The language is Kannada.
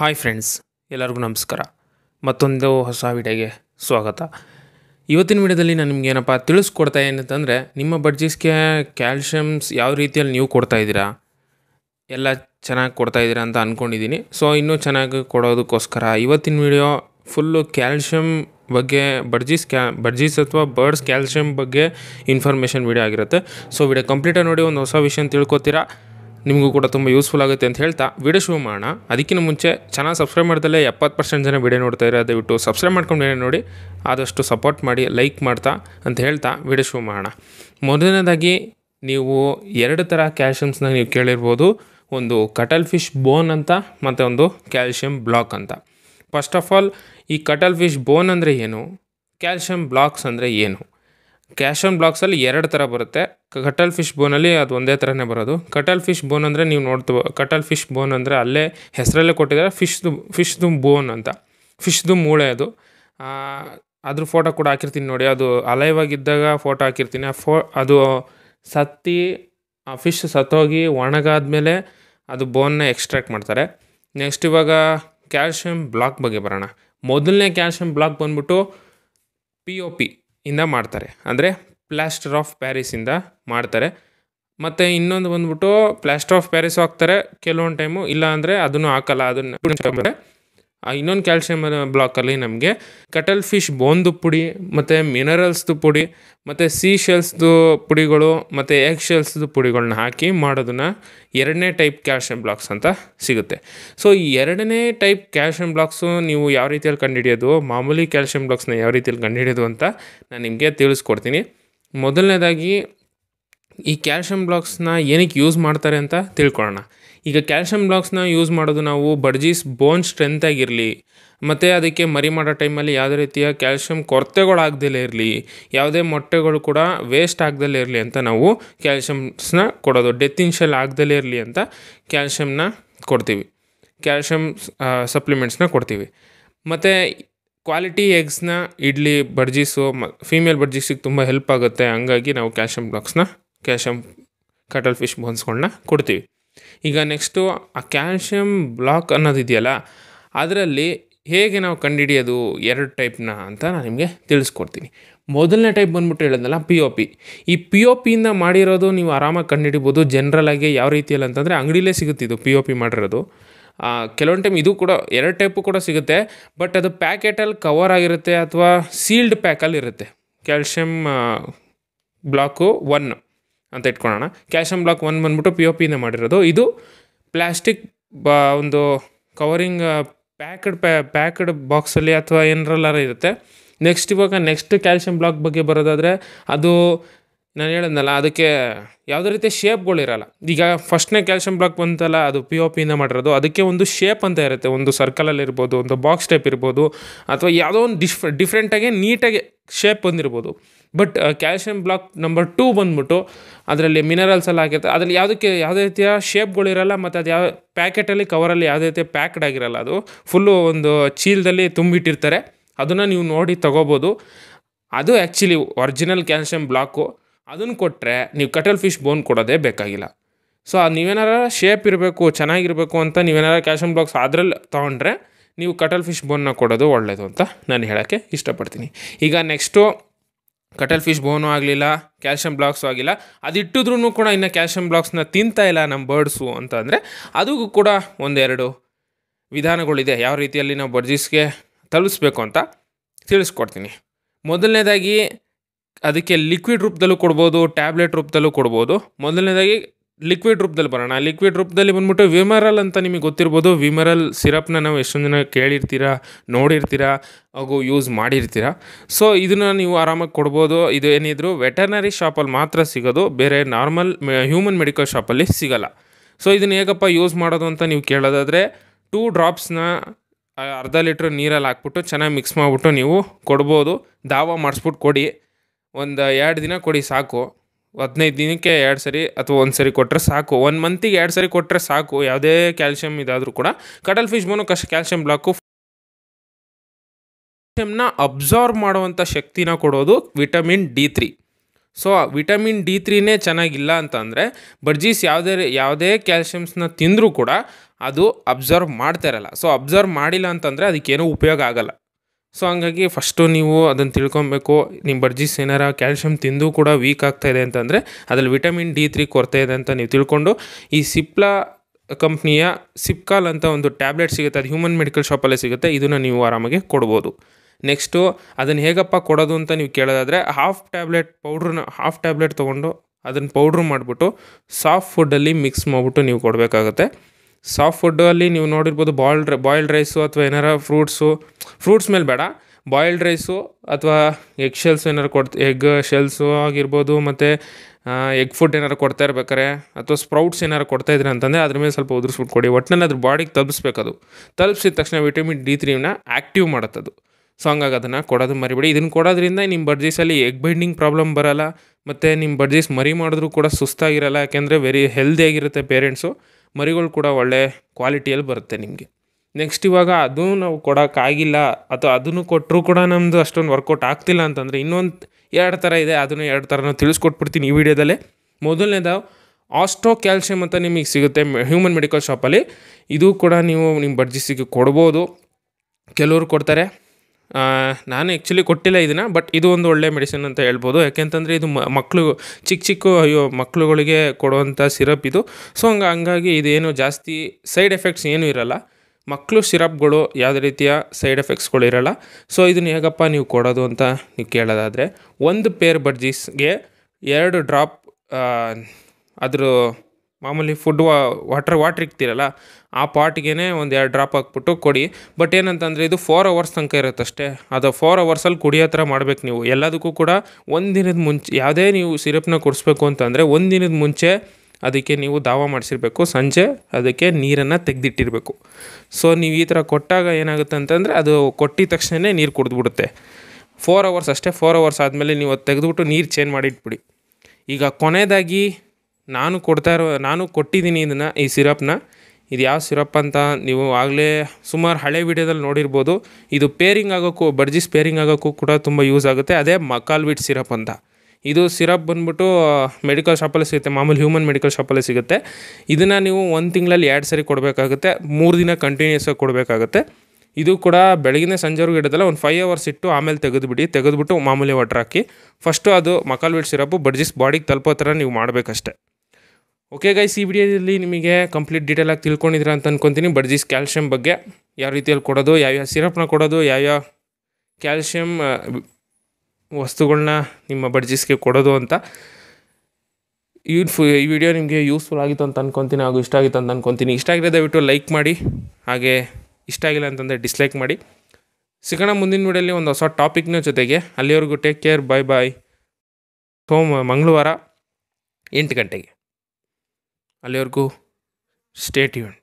ಹಾಯ್ ಫ್ರೆಂಡ್ಸ್, ಎಲ್ಲರಿಗೂ ನಮಸ್ಕಾರ. ಮತ್ತೊಂದು ಹೊಸ ವಿಡಿಯೋಗೆ ಸ್ವಾಗತ. ಇವತ್ತಿನ ವಿಡಿಯೋದಲ್ಲಿ ನಾನು ನಿಮ್ಗೆ ಏನಪ್ಪ ತಿಳಿಸ್ಕೊಡ್ತಾ ಏನಂತಂದರೆ, ನಿಮ್ಮ ಬಡ್ಜೆಟ್ಸ್ಗೆ ಕ್ಯಾಲ್ಶಿಯಮ್ಸ್ ಯಾವ ರೀತಿಯಲ್ಲಿ ನೀವು ಕೊಡ್ತಾ ಇದ್ದೀರಾ, ಎಲ್ಲ ಚೆನ್ನಾಗಿ ಕೊಡ್ತಾ ಇದ್ದೀರಾ ಅಂತ ಅಂದ್ಕೊಂಡಿದ್ದೀನಿ ಸೊ ಇನ್ನೂ ಚೆನ್ನಾಗಿ ಕೊಡೋದಕ್ಕೋಸ್ಕರ ಇವತ್ತಿನ ವಿಡಿಯೋ ಫುಲ್ಲು ಕ್ಯಾಲ್ಶಿಯಮ್ ಬಗ್ಗೆ ಬಡ್ಜೀಸ್ ಕ್ಯಾ ಬಡ್ಜೀಸ್ ಅಥವಾ ಬರ್ಡ್ಸ್ ಕ್ಯಾಲ್ಶಿಯಮ್ ಬಗ್ಗೆ ಇನ್ಫಾರ್ಮೇಷನ್ ವಿಡಿಯೋ ಆಗಿರುತ್ತೆ. ಸೊ ವಿಡಿಯೋ ಕಂಪ್ಲೀಟಾಗಿ ನೋಡಿ, ಒಂದು ಹೊಸ ವಿಷಯ ತಿಳ್ಕೊತೀರಾ? ನಿಮಗೂ ಕೂಡ ತುಂಬ ಯೂಸ್ಫುಲ್ ಆಗುತ್ತೆ ಅಂತ ಹೇಳ್ತಾ ವಿಡಿಯೋ ಶುರು ಮಾಡೋಣ. ಅದಕ್ಕಿಂತ ಮುಂಚೆ ಚೆನ್ನಾಗಿ ಸಬ್ಸ್ಕ್ರೈಬ್ ಮಾಡ್ದಲ್ಲೇ ಎಪ್ಪತ್ತು ಪರ್ಸೆಂಟ್ ಜನ ವಿಡಿಯೋ ನೋಡ್ತಾ ಇರೋ ದಯವಿಟ್ಟು ಸಬ್ಸ್ಕ್ರೈಬ್ ಮಾಡ್ಕೊಂಡು ನೋಡಿ ಆದಷ್ಟು ಸಪೋರ್ಟ್ ಮಾಡಿ ಲೈಕ್ ಮಾಡ್ತಾ ಅಂತ ಹೇಳ್ತಾ ವಿಡಿಯೋ ಶುರು ಮಾಡೋಣ. ಮೊದಲನೇದಾಗಿ ನೀವು ಎರಡು ಥರ ಕ್ಯಾಲ್ಶಿಯಮ್ಸ್ನ ನೀವು ಕೇಳಿರ್ಬೋದು. ಒಂದು ಕಟಲ್ ಫಿಶ್ ಬೋನ್ ಅಂತ, ಮತ್ತು ಒಂದು ಕ್ಯಾಲ್ಶಿಯಂ ಬ್ಲಾಕ್ ಅಂತ. ಫಸ್ಟ್ ಆಫ್ ಆಲ್ ಈ ಕಟಲ್ ಫಿಶ್ ಬೋನ್ ಅಂದರೆ ಏನು? ಕ್ಯಾಲ್ಶಿಯಂ ಬ್ಲಾಕ್ಸ್ ಅಂದರೆ ಏನು? ಕ್ಯಾಲ್ಶಿಯಂ ಬ್ಲಾಕ್ಸಲ್ಲಿ ಎರಡು ಥರ ಬರುತ್ತೆ. ಕಟಲ್ ಫಿಶ್ ಬೋನಲ್ಲಿ ಅದು ಒಂದೇ ಥರನೇ ಬರೋದು. ಕಟಲ್ ಫಿಶ್ ಬೋನ್ ಅಂದರೆ ನೀವು ನೋಡ್ತು ಕಟಲ್ ಫಿಶ್ ಬೋನ್ ಅಂದರೆ ಅಲ್ಲೇ ಹೆಸರಲ್ಲೇ ಕೊಟ್ಟಿದ್ದಾರೆ. ಫಿಶ್ದು ಫಿಶ್ದು ಬೋನ್ ಅಂತ. ಫಿಶ್ದು ಮೂಳೆ ಅದು. ಅದ್ರ ಫೋಟೋ ಕೂಡ ಹಾಕಿರ್ತೀನಿ ನೋಡಿ. ಅದು ಅಲೈವಾಗಿದ್ದಾಗ ಫೋಟೋ ಹಾಕಿರ್ತೀನಿ. ಆ ಫೋ ಅದು ಸತ್ತಿ, ಆ ಫಿಶ್ ಸತ್ತೋಗಿ ಒಣಗಾದ್ಮೇಲೆ ಅದು ಬೋನ್ನ ಎಕ್ಸ್ಟ್ರಾಕ್ಟ್ ಮಾಡ್ತಾರೆ. ನೆಕ್ಸ್ಟ್ ಇವಾಗ ಕ್ಯಾಲ್ಶಿಯಂ ಬ್ಲಾಕ್ ಬಗ್ಗೆ ಬರೋಣ. ಮೊದಲನೇ ಕ್ಯಾಲ್ಶಿಯಂ ಬ್ಲಾಕ್ ಬಂದ್ಬಿಟ್ಟು ಪಿ ಒ ಪಿ ಇಂದ ಮಾಡ್ತಾರೆ. ಅಂದರೆ ಪ್ಲ್ಯಾಸ್ಟರ್ ಆಫ್ ಪ್ಯಾರಿಸಿಂದ ಮಾಡ್ತಾರೆ. ಮತ್ತು ಇನ್ನೊಂದು ಬಂದ್ಬಿಟ್ಟು ಪ್ಲಾಸ್ಟರ್ ಆಫ್ ಪ್ಯಾರಿಸ್ ಹಾಕ್ತಾರೆ. ಕೆಲವೊಂದು ಟೈಮು ಇಲ್ಲ ಅಂದರೆ ಅದನ್ನು ಹಾಕಲ್ಲ, ಅದನ್ನು ಇನ್ನೊಂದು ಕ್ಯಾಲ್ಶಿಯಂ ಬ್ಲಾಕಲ್ಲಿ ನಮಗೆ ಕಟಲ್ ಫಿಶ್ ಬೋನ್ದು ಪುಡಿ, ಮತ್ತು ಮಿನರಲ್ಸ್ದು ಪುಡಿ, ಮತ್ತು ಸೀ ಶೆಲ್ಸ್ದು ಪುಡಿಗಳು, ಮತ್ತು ಎಗ್ ಶೆಲ್ಸ್ದು ಪುಡಿಗಳನ್ನ ಹಾಕಿ ಮಾಡೋದನ್ನ ಎರಡನೇ ಟೈಪ್ ಕ್ಯಾಲ್ಶಿಯಂ ಬ್ಲಾಕ್ಸ್ ಅಂತ ಸಿಗುತ್ತೆ. ಸೊ ಈ ಎರಡನೇ ಟೈಪ್ ಕ್ಯಾಲ್ಶಿಯಂ ಬ್ಲಾಕ್ಸು ನೀವು ಯಾವ ರೀತಿಯಲ್ಲಿ ಕಂಡುಹಿಡಿಯೋದು, ಮಾಮೂಲಿ ಕ್ಯಾಲ್ಶಿಯಂ ಬ್ಲಾಕ್ಸ್ನ ಯಾವ ರೀತಿಯಲ್ಲಿ ಕಂಡುಹಿಡಿಯೋದು ಅಂತ ನಾನು ನಿಮಗೆ ತಿಳಿಸ್ಕೊಡ್ತೀನಿ. ಮೊದಲನೇದಾಗಿ ಈ ಕ್ಯಾಲ್ಶಿಯಂ ಬ್ಲಾಕ್ಸ್ನ ಏನಕ್ಕೆ ಯೂಸ್ ಮಾಡ್ತಾರೆ ಅಂತ ತಿಳ್ಕೊಳ್ಳೋಣ. ಈಗ ಕ್ಯಾಲ್ಶಿಯಂ ಬ್ಲಾಕ್ಸ್ನ ಯೂಸ್ ಮಾಡೋದು ನಾವು ಬಡ್ಜೀಸ್ ಬೋನ್ ಸ್ಟ್ರೆಂತ್ ಆಗಿರಲಿ, ಮತ್ತು ಅದಕ್ಕೆ ಮರಿ ಮಾಡೋ ಟೈಮಲ್ಲಿ ಯಾವುದೇ ರೀತಿಯ ಕ್ಯಾಲ್ಶಿಯಂ ಕೊರತೆಗಳಾಗ್ದಲೇ ಇರಲಿ, ಯಾವುದೇ ಮೊಟ್ಟೆಗಳು ಕೂಡ ವೇಸ್ಟ್ ಆಗ್ದಲೇ ಇರಲಿ ಅಂತ ನಾವು ಕ್ಯಾಲ್ಶಿಯಮ್ಸ್ನ ಕೊಡೋದು ಡೆತ್ ಇನ್ಶಲ್ ಆಗ್ದಲೇ ಇರಲಿ ಅಂತ ಕ್ಯಾಲ್ಶಿಯಮ್ನ ಕೊಡ್ತೀವಿ ಕ್ಯಾಲ್ಶಿಯಂ ಸಪ್ಲಿಮೆಂಟ್ಸ್ನ ಕೊಡ್ತೀವಿ. ಮತ್ತು ಕ್ವಾಲಿಟಿ ಎಗ್ಸ್ನ ಇಡ್ಲಿ ಬಡ್ಜೀಸು, ಮ, ಫೀಮೇಲ್ ಬಡ್ಜೀಸಿಗೆ ತುಂಬ ಹೆಲ್ಪ್ ಆಗುತ್ತೆ, ಹಂಗಾಗಿ ನಾವು ಕ್ಯಾಲ್ಶಿಯಂ ಬ್ಲಾಕ್ಸ್ನ, ಕ್ಯಾಲ್ಶಿಯಂ ಕಟಲ್ ಫಿಶ್ ಬೋನ್ಸ್ಗಳನ್ನ ಕೊಡ್ತೀವಿ. ಈಗ ನೆಕ್ಸ್ಟು, ಆ ಕ್ಯಾಲ್ಶಿಯಂ ಬ್ಲಾಕ್ ಅನ್ನೋದಿದೆಯಲ್ಲ, ಅದರಲ್ಲಿ ಹೇಗೆ ನಾವು ಕಂಡುಹಿಡಿಯೋದು ಎರಡು ಟೈಪ್ನ ಅಂತ ನಾನು ನಿಮಗೆ ತಿಳಿಸ್ಕೊಡ್ತೀನಿ. ಮೊದಲನೇ ಟೈಪ್ ಬಂದ್ಬಿಟ್ಟು ಹೇಳಿದ್ನಲ್ಲ ಪಿ ಒ ಪಿ ಈ ಪಿ ಒ ಪಿಯಿಂದ ಮಾಡಿರೋದು ನೀವು ಆರಾಮಾಗಿ ಕಂಡುಹಿಡಿಬೋದು ಜನ್ರಲಾಗಿ ಯಾವ ರೀತಿಯಲ್ಲಿ ಅಂತಂದರೆ ಅಂಗಡಿಲೇ ಸಿಗುತ್ತೆ ಇದು ಪಿ ಒ ಪಿ ಮಾಡಿರೋದು. ಕೆಲವೊಂದು ಟೈಮ್ ಇದು ಕೂಡ, ಎರಡು ಟೈಪು ಕೂಡ ಸಿಗುತ್ತೆ ಬಟ್ ಅದು ಪ್ಯಾಕೆಟಲ್ಲಿ ಕವರ್ ಆಗಿರುತ್ತೆ ಅಥವಾ ಸೀಲ್ಡ್ ಪ್ಯಾಕಲ್ಲಿ ಇರುತ್ತೆ. ಕ್ಯಾಲ್ಶಿಯಂ ಬ್ಲಾಕು ಒನ್ ಅಂತ ಇಟ್ಕೊಳ್ಳೋಣ ಕ್ಯಾಲ್ಶಿಯಂ ಬ್ಲಾಕ್ ಒನ್ ಬಂದ್ಬಿಟ್ಟು ಪಿ ಒ ಪಿಯಿಂದ ಮಾಡಿರೋದು. ಇದು ಪ್ಲ್ಯಾಸ್ಟಿಕ್ ಬ, ಒಂದು ಕವರಿಂಗ್ ಪ್ಯಾಕ್ಡ್ ಪ್ಯಾ ಪ್ಯಾಕ್ಡ್ ಬಾಕ್ಸಲ್ಲಿ ಅಥವಾ ಏನರಲ್ಲಾರ ಇರುತ್ತೆ. ನೆಕ್ಸ್ಟ್ ಇವಾಗ ನೆಕ್ಸ್ಟ್ ಕ್ಯಾಲ್ಶಿಯಂ ಬ್ಲಾಕ್ ಬಗ್ಗೆ ಬರೋದಾದರೆ ಅದು ನಾನು ಹೇಳಿದ್ನಲ್ಲ, ಅದಕ್ಕೆ ಯಾವುದೇ ರೀತಿ ಶೇಪ್ಗಳಿರಲ್ಲ ಈಗ ಫಸ್ಟ್ನೇ ಕ್ಯಾಲ್ಶಿಯಂ ಬ್ಲಾಕ್ ಬಂತಲ್ಲ, ಅದು ಪಿ ಒ ಪಿಯಿಂದ ಮಾಡಿರೋದು. ಅದಕ್ಕೆ ಒಂದು ಶೇಪ್ ಅಂತ ಇರುತ್ತೆ. ಒಂದು ಸರ್ಕಲಲ್ಲಿ ಇರ್ಬೋದು, ಒಂದು ಬಾಕ್ಸ್ ಟೈಪ್ ಇರ್ಬೋದು, ಅಥವಾ ಯಾವುದೋ ಒಂದು ಡಿಫ್ ಡಿಫ್ರೆಂಟಾಗೆ ನೀಟಾಗಿ ಶೇಪ್ ಬಂದಿರ್ಬೋದು. But calcium block number two ಬಂದ್ಬಿಟ್ಟು, ಅದರಲ್ಲಿ ಮಿನರಲ್ಸ್ ಎಲ್ಲ ಆಗಿರುತ್ತೆ ಅದರಲ್ಲಿ ಯಾವುದಕ್ಕೆ, ಯಾವುದೇ ರೀತಿಯ ಶೇಪ್ಗಳಿರಲ್ಲ ಮತ್ತು ಅದು ಯಾವ ಪ್ಯಾಕೆಟಲ್ಲಿ ಕವರಲ್ಲಿ ಯಾವುದೇ ರೀತಿಯ ಪ್ಯಾಕ್ಡ್ ಆಗಿರಲ್ಲ ಅದು. ಫುಲ್ಲು ಒಂದು ಚೀಲದಲ್ಲಿ ತುಂಬಿಟ್ಟಿರ್ತಾರೆ. ಅದನ್ನು ನೀವು ನೋಡಿ ತೊಗೋಬೋದು. ಅದು ಆ್ಯಕ್ಚುಲಿ ಒರಿಜಿನಲ್ ಕ್ಯಾಲ್ಶಿಯಂ ಬ್ಲಾಕು ಅದನ್ನು ಕೊಟ್ಟರೆ ನೀವು ಕಟಲ್ ಫಿಶ್ ಬೋನ್ ಕೊಡೋದೇ ಬೇಕಾಗಿಲ್ಲ. ಸೊ ಅದು ನೀವೇನಾರ ಶೇಪ್ ಇರಬೇಕು, ಚೆನ್ನಾಗಿರಬೇಕು ಅಂತ ನೀವೇನಾರ ಕ್ಯಾಲ್ಶಿಯಂ ಬ್ಲಾಕ್ಸ್ ಅದರಲ್ಲಿ ತೊಗೊಂಡ್ರೆ, ನೀವು ಕಟಲ್ ಫಿಶ್ ಬೋನ್ನ ಕೊಡೋದು ಒಳ್ಳೆಯದು ಅಂತ ನಾನು ಹೇಳೋಕ್ಕೆ ಇಷ್ಟಪಡ್ತೀನಿ. ಈಗ ನೆಕ್ಸ್ಟು ಕಟಲ್ ಫಿಶ್ ಬೋನು ಆಗಲಿಲ್ಲ, ಕ್ಯಾಲ್ಶಿಯಂ ಬ್ಲಾಕ್ಸು ಆಗಿಲ್ಲ. ಅದಿಟ್ಟಿದ್ರೂ ಕೂಡ ಇನ್ನು ಕ್ಯಾಲ್ಶಿಯಂ ಬ್ಲಾಕ್ಸ್ನ ತಿಂತಾ ಇಲ್ಲ ನಮ್ಮ ಬರ್ಡ್ಸು ಅಂತ ಅಂದರೆ ಅದಕ್ಕೂ ಕೂಡ ಒಂದೆರಡು ವಿಧಾನಗಳಿದೆ. ಯಾವ ರೀತಿಯಲ್ಲಿ ನಾವು ಬರ್ಜಿಸ್ಗೆ ತಲುಪಿಸ್ಬೇಕು ಅಂತ ತಿಳಿಸ್ಕೊಡ್ತೀನಿ. ಮೊದಲನೇದಾಗಿ ಅದಕ್ಕೆ ಲಿಕ್ವಿಡ್ ರೂಪದಲ್ಲೂ ಕೊಡ್ಬೋದು ಟ್ಯಾಬ್ಲೆಟ್ ರೂಪದಲ್ಲೂ ಕೊಡ್ಬೋದು. ಮೊದಲನೇದಾಗಿ ಲಿಕ್ವಿಡ್ ರೂಪದಲ್ಲಿ ಬರೋಣ. ಲಿಕ್ವಿಡ್ ರೂಪದಲ್ಲಿ ಬಂದ್ಬಿಟ್ಟು ವಿಮರಲ್ ಅಂತ ನಿಮಗೆ ಗೊತ್ತಿರ್ಬೋದು. ವಿಮರಲ್ ಸಿರಪ್ನ ನಾವು ಎಷ್ಟೊಂದು ಜನ ಕೇಳಿರ್ತೀರಾ, ನೋಡಿರ್ತೀರಾ, ಹಾಗೂ ಯೂಸ್ ಮಾಡಿರ್ತೀರಾ. ಸೊ ಇದನ್ನು ನೀವು ಆರಾಮಾಗಿ ಕೊಡ್ಬೋದು. ಇದು ಏನಿದ್ರು ವೆಟರ್ನರಿ ಶಾಪಲ್ಲಿ ಮಾತ್ರ ಸಿಗೋದು. ಬೇರೆ ನಾರ್ಮಲ್ ಹ್ಯೂಮನ್ ಮೆಡಿಕಲ್ ಶಾಪಲ್ಲಿ ಸಿಗೋಲ್ಲ. ಸೊ ಇದನ್ನು ಹೇಗಪ್ಪ ಯೂಸ್ ಮಾಡೋದು ಅಂತ ನೀವು ಕೇಳೋದಾದರೆ ಟೂ ಡ್ರಾಪ್ಸ್ನ ಅರ್ಧ ಲೀಟ್ರ್ ನೀರಲ್ಲಿ ಹಾಕ್ಬಿಟ್ಟು ಚೆನ್ನಾಗಿ ಮಿಕ್ಸ್ ಮಾಡಿಬಿಟ್ಟು ನೀವು ಕೊಡ್ಬೋದು. ದಾವ ಮಾಡಿಸ್ಬಿಟ್ಟು ಕೊಡಿ. ಒಂದು ಎರಡು ದಿನ ಕೊಡಿ ಸಾಕು. ಹದಿನೈದು ದಿನಕ್ಕೆ ಎರಡು ಸರಿ ಅಥವಾ ಒಂದು ಸರಿ ಕೊಟ್ಟರೆ ಸಾಕು. ಒನ್ ಮಂತಿಗೆ ಎರಡು ಸರಿ ಕೊಟ್ಟರೆ ಸಾಕು. ಯಾವುದೇ ಕ್ಯಾಲ್ಶಿಯಂ ಇದಾದರೂ ಕೂಡ. ಕಡಲ್ ಫಿಶ್ ಬೋನು ಕಷ್ಟ ಕ್ಯಾಲ್ಶಿಯಂ ಬ್ಲಾಕು ಕ್ಯಾಲ್ಶಿಯಂನ ಅಬ್ಸಾರ್ಬ್ ಮಾಡುವಂಥ ಶಕ್ತಿನ ಕೊಡೋದು vitamin D three so vitamin D ತ್ರೀನೇ ಚೆನ್ನಾಗಿಲ್ಲ ಅಂತಂದರೆ, ಬರ್ಜೀಸ್ ಯಾವುದೇ ಯಾವುದೇ ಕ್ಯಾಲ್ಶಿಯಮ್ಸ್ನ ತಿಂದರೂ ಕೂಡ ಅದು ಅಬ್ಸರ್ವ್ ಮಾಡ್ತಾ ಇರಲ್ಲ. ಸೊ ಅಬ್ಸರ್ವ್ ಮಾಡಿಲ್ಲ ಅಂತಂದರೆ ಅದಕ್ಕೇನೂ ಉಪಯೋಗ ಆಗಲ್ಲ. ಸೊ ಹಂಗಾಗಿ ಫಸ್ಟು ನೀವು ಅದನ್ನು ತಿಳ್ಕೊಬೇಕು. ನಿಮ್ಮ ಬರ್ಜಿಸ್ ಏನಾರ ಕ್ಯಾಲ್ಶಿಯಮ್ ತಿಂದು ಕೂಡ ವೀಕ್ ಆಗ್ತಾ ಇದೆ ಅಂತಂದರೆ ಅದ್ರಲ್ಲಿ ವಿಟಮಿನ್ ಡಿ ತ್ರೀ ಕೊರತೆ ಇದೆ ಅಂತ ನೀವು ತಿಳ್ಕೊಂಡು, ಈ ಸಿಪ್ಲಾ ಕಂಪ್ನಿಯ ಸಿಪ್ಕಾಲ್ ಅಂತ ಒಂದು ಟ್ಯಾಬ್ಲೆಟ್ ಸಿಗುತ್ತೆ. ಅದು ಹ್ಯೂಮನ್ ಮೆಡಿಕಲ್ ಶಾಪಲ್ಲೇ ಸಿಗುತ್ತೆ. ಇದನ್ನು ನೀವು ಆರಾಮಾಗಿ ಕೊಡ್ಬೋದು. ನೆಕ್ಸ್ಟು ಅದನ್ನು ಹೇಗಪ್ಪ ಕೊಡೋದು ಅಂತ ನೀವು ಕೇಳೋದಾದರೆ ಹಾಫ್ ಟ್ಯಾಬ್ಲೆಟ್ ಪೌಡ್ರನ್ನ ಹಾಫ್ ಟ್ಯಾಬ್ಲೆಟ್ ತೊಗೊಂಡು ಅದನ್ನು ಪೌಡ್ರ್ ಮಾಡಿಬಿಟ್ಟು ಸಾಫ್ಟ್ ಫುಡ್ಡಲ್ಲಿ ಮಿಕ್ಸ್ ಮಾಡಿಬಿಟ್ಟು ನೀವು ಕೊಡಬೇಕಾಗುತ್ತೆ. ಸಾಫ್ಟ್ ಫುಡ್ಡಲ್ಲಿ ನೀವು ನೋಡಿರ್ಬೋದು ಬಾಯ್ಲ್ಡ್ ಬಾಯ್ಲ್ಡ್ ರೈಸು ಅಥವಾ ಏನಾರ ಫ್ರೂಟ್ಸು ಫ್ರೂಟ್ಸ್ ಮೇಲೆ ಬೇಡ. ಬಾಯ್ಲ್ಡ್ ರೈಸು ಅಥವಾ ಎಗ್ ಶೆಲ್ಸ್ ಏನಾರು ಕೊಡ್ತ ಎಗ್ ಶೆಲ್ಸು ಆಗಿರ್ಬೋದು ಮತ್ತು ಎಗ್ ಫುಡ್ ಏನಾರು ಕೊಡ್ತಾ ಇರ್ಬೇಕಾರೆ ಅಥವಾ ಸ್ಪ್ರೌಟ್ಸ್ ಏನಾರು ಕೊಡ್ತಾ ಇದ್ರೆ ಅಂತಂದರೆ ಅದ್ರ ಮೇಲೆ ಸ್ವಲ್ಪ ಉದುರಿಸ್ಬಿಟ್ಟು ಕೊಡಿ. ಒಟ್ಟಿನಲ್ಲಿ ಅದ್ರ ಬಾಡಿಗೆ ತಲುಪಿಸ್ಬೇಕದು ತಲುಪಿಸಿದ ತಕ್ಷಣ ವಿಟಮಿನ್ ಡಿ ತ್ರೀನ ಆ್ಯಕ್ಟಿವ್ ಮಾಡುತ್ತದು ಸೊ ಹಂಗಾಗಿ ಅದನ್ನು ಕೊಡೋದು ಮರಿಬೇಡಿ. ಇದನ್ನು ಕೊಡೋದ್ರಿಂದ ನಿಮ್ಮ ಬರ್ಜೀಸಲ್ಲಿ ಎಗ್ ಬೈಂಡಿಂಗ್ ಪ್ರಾಬ್ಲಮ್ ಬರಲ್ಲ, ಮತ್ತು ನಿಮ್ಮ ಬರ್ಜೀಸ್ ಮರಿ ಮಾಡಿದ್ರೂ ಕೂಡ ಸುಸ್ತಾಗಿರಲ್ಲ, ಯಾಕೆಂದರೆ ವೆರಿ ಹೆಲ್ದಿಯಾಗಿರುತ್ತೆ ಪೇರೆಂಟ್ಸು ಮರಿಗಳು ಕೂಡ ಒಳ್ಳೆ ಕ್ವಾಲಿಟಿಯಲ್ಲಿ ಬರುತ್ತೆ ನಿಮಗೆ. ನೆಕ್ಸ್ಟ್ ಇವಾಗ ಅದು ನಾವು ಕೊಡೋಕ್ಕಾಗಿಲ್ಲ ಅಥವಾ ಅದನ್ನು ಕೊಟ್ಟರೂ ಕೂಡ ನಮ್ಮದು ಅಷ್ಟೊಂದು ವರ್ಕೌಟ್ ಆಗ್ತಿಲ್ಲ ಅಂತಂದರೆ ಇನ್ನೊಂದು ಎರಡು ಥರ ಇದೆ, ಅದನ್ನು ಎರಡು ಥರನೂ ತಿಳಿಸ್ಕೊಟ್ಬಿಡ್ತೀನಿ ಈ ವಿಡಿಯೋದಲ್ಲೇ. ಮೊದಲನೇದು ಆಸ್ಟ್ರೋ ಕ್ಯಾಲ್ಶಿಯಮ್ ಅಂತ ನಿಮಗೆ ಸಿಗುತ್ತೆ ಹ್ಯೂಮನ್ ಮೆಡಿಕಲ್ ಶಾಪಲ್ಲಿ ಇದು ಕೂಡ ನೀವು ನಿಮ್ಮ ಬರ್ಜಿಸಿಗೆ ಕೊಡ್ಬೋದು. ಕೆಲವರು ಕೊಡ್ತಾರೆ. ನಾನು ಆ್ಯಕ್ಚುಲಿ ಕೊಟ್ಟಿಲ್ಲ ಇದನ್ನು ಬಟ್ ಇದು ಒಂದು ಒಳ್ಳೆ ಮೆಡಿಸಿನ್ ಅಂತ ಹೇಳ್ಬೋದು. ಯಾಕೆಂತಂದರೆ ಇದು ಮಕ್ಕಳು ಚಿಕ್ಕ ಚಿಕ್ಕ, ಅಯ್ಯೋ ಮಕ್ಕಳುಗಳಿಗೆ ಕೊಡುವಂಥ ಸಿರಪ್ ಇದು. ಸೊ ಹಂಗ, ಹಂಗಾಗಿ ಇದೇನು ಜಾಸ್ತಿ ಸೈಡ್ ಎಫೆಕ್ಟ್ಸ್ ಏನೂ ಇರಲ್ಲ. ಮಕ್ಕಳು ಸಿರಪ್ಗಳು ಯಾವುದೇ ರೀತಿಯ ಸೈಡ್ ಎಫೆಕ್ಟ್ಸ್ಗಳು ಇರಲ್ಲ. ಸೊ ಇದನ್ನು ಹೇಗಪ್ಪ ನೀವು ಕೊಡೋದು ಅಂತ ನೀವು ಕೇಳೋದಾದರೆ, ಒಂದು ಪೇರ್ ಬರ್ಜೀಸ್ಗೆ ಎರಡು ಡ್ರಾಪ್ ಅದ್ರ ಮಾಮೂಲಿ ಫುಡ್ ವಾಟರ್ ವಾಟ್ರ್ ಇಕ್ತಿರಲ್ಲ, ಆ ಪಾಟ್ಗೆ ಒಂದು ಎರಡು ಡ್ರಾಪ್ ಹಾಕ್ಬಿಟ್ಟು ಕೊಡಿ. ಬಟ್ ಏನಂತಂದರೆ ಇದು ಫೋರ್ ಅವರ್ಸ್ ತನಕ ಇರುತ್ತೆ ಅಷ್ಟೇ ಅದು ಫೋರ್ ಅವರ್ಸಲ್ಲಿ ಕುಡಿಯೋ ಥರ ಮಾಡ್ಬೇಕು ನೀವು. ಎಲ್ಲದಕ್ಕೂ ಕೂಡ ಒಂದು ದಿನದ ಮುಂಚೆ, ಯಾವುದೇ ನೀವು ಸಿರಪ್ನ ಕೊಡಿಸ್ಬೇಕು ಅಂತಂದರೆ ಒಂದು ದಿನದ ಮುಂಚೆ ಅದಕ್ಕೆ ನೀವು ದಾವ ಮಾಡಿಸಿರ್ಬೇಕು. ಸಂಜೆ ಅದಕ್ಕೆ ನೀರನ್ನು ತೆಗೆದಿಟ್ಟಿರಬೇಕು. ಸೊ ನೀವು ಈ ಥರ ಕೊಟ್ಟಾಗ ಏನಾಗುತ್ತೆ ಅಂತಂದರೆ ಅದು ಕೊಟ್ಟಿದ ತಕ್ಷಣವೇ ನೀರು ಕುಡಿದ್ಬಿಡುತ್ತೆ. ಫೋರ್ ಅವರ್ಸ್ ಅಷ್ಟೇ. ಫೋರ್ ಅವರ್ಸ್ ಆದಮೇಲೆ ನೀವು ಅದು ತೆಗೆದುಬಿಟ್ಟು ನೀರು ಚೇಂಜ್ ಮಾಡಿಟ್ಬಿಡಿ ಈಗ ಕೊನೆಯದಾಗಿ ನಾನು ಕೊಡ್ತಾ ಇರೋ, ನಾನು ಕೊಟ್ಟಿದ್ದೀನಿ ಇದನ್ನು, ಈ ಸಿರಪ್ನ. ಇದು ಯಾವ ಸಿರಪ್ ಅಂತ ನೀವು ಆಗಲೇ ಸುಮಾರು ಹಳೆ ವಿಡಿಯೋದಲ್ಲಿ ನೋಡಿರ್ಬೋದು. ಇದು ಪೇರಿಂಗ್ ಆಗೋಕ್ಕೂ, ಬರ್ಜಿಸ್ ಪೇರಿಂಗ್ ಆಗೋಕ್ಕೂ ಕೂಡ ತುಂಬ ಯೂಸ್ ಆಗುತ್ತೆ. ಅದೇ ಮಕಾಲ್ವಿಟ್ ಸಿರಪ್ ಅಂತ. ಇದು ಸಿರಪ್ ಬಂದ್ಬಿಟ್ಟು, ಮೆಡಿಕಲ್ ಶಾಪಲ್ಲಿ ಸಿಗುತ್ತೆ. ಮಾಮೂಲಿ ಹ್ಯೂಮನ್ ಮೆಡಿಕಲ್ ಶಾಪಲ್ಲಿ ಸಿಗುತ್ತೆ. ಇದನ್ನು ನೀವು ಒಂದು ತಿಂಗಳಲ್ಲಿ ಎರಡು ಸರಿ ಕೊಡಬೇಕಾಗುತ್ತೆ. ಮೂರು ದಿನ ಕಂಟಿನ್ಯೂಸ್ ಆಗಿ ಕೊಡಬೇಕಾಗುತ್ತೆ. ಇದು ಕೂಡ ಬೆಳಗಿನ ಸಂಜೆವರೆಗೂ ಇಡೋದಲ್ಲ ಒಂದು ಫೈವ್ ಅವರ್ಸ್ ಇಟ್ಟು ಆಮೇಲೆ ತೆಗೆದುಬಿಡಿ. ತೆಗೆದುಬಿಟ್ಟು ಮಾಮೂಲಿ ವಾಟ್ರ್ ಹಾಕಿ. ಫಸ್ಟು ಅದು ಮಕಾಲ್ವಿಟ್ ಸಿರಪ್ಪು ಬಡ್ಜಿಸ್ ಬಾಡಿಗೆ ತಲುಪೋ ಥರ ನೀವು ಮಾಡಬೇಕಷ್ಟೆ. ಓಕೆ ಗೈಸ್ ಈ ವಿಡಿಯೋದಲ್ಲಿ ನಿಮಗೆ ಕಂಪ್ಲೀಟ್ ಡೀಟೇಲಾಗಿ ತಿಳ್ಕೊಂಡಿದ್ರೆ ಅಂತ ಅನ್ಕೊತೀನಿ. ಬಡ್ಜಿಸ್ ಕ್ಯಾಲ್ಶಿಯಂ ಬಗ್ಗೆ ಯಾವ ರೀತಿಯಲ್ಲಿ ಕೊಡೋದು ಯಾವ್ಯಾವ ಸಿರಪ್ನ ಕೊಡೋದು ಯಾವ್ಯಾವ ಕ್ಯಾಲ್ಶಿಯಂ ವಸ್ತುಗಳನ್ನ ನಿಮ್ಮ ಬಡ್ಜಿಸ್ಗೆ ಕೊಡೋದು ಅಂತ ಯೂಸ್ಫು ಈ ವಿಡಿಯೋ ನಿಮಗೆ ಯೂಸ್ಫುಲ್ ಆಗಿತ್ತು ಅಂತ ಅನ್ಕೊತೀನಿ ಹಾಗೂ ಇಷ್ಟ ಆಗಿತ್ತು ಅಂತ ಅನ್ಕೊತೀನಿ. ಇಷ್ಟ ಆಗಿರೋ ದಯವಿಟ್ಟು ಲೈಕ್ ಮಾಡಿ, ಹಾಗೆ ಇಷ್ಟ ಆಗಿಲ್ಲ ಅಂತಂದರೆ ಡಿಸ್ಲೈಕ್ ಮಾಡಿ. ಸಿಗೋಣ ಮುಂದಿನ ವಿಡಿಯೋಲಿ ಒಂದು ಹೊಸ ಟಾಪಿಕ್ನ ಜೊತೆಗೆ. ಅಲ್ಲಿವರೆಗೂ ಟೇಕ್ ಕೇರ್ ಬಾಯ್ ಬಾಯ್ ಸೋಮ, ಮಂಗಳವಾರ, ಎಂಟು ಗಂಟೆಗೆ. ಅಲ್ಲಿವರೆಗೂ ಸ್ಟೇಟ್ ಯೂನ್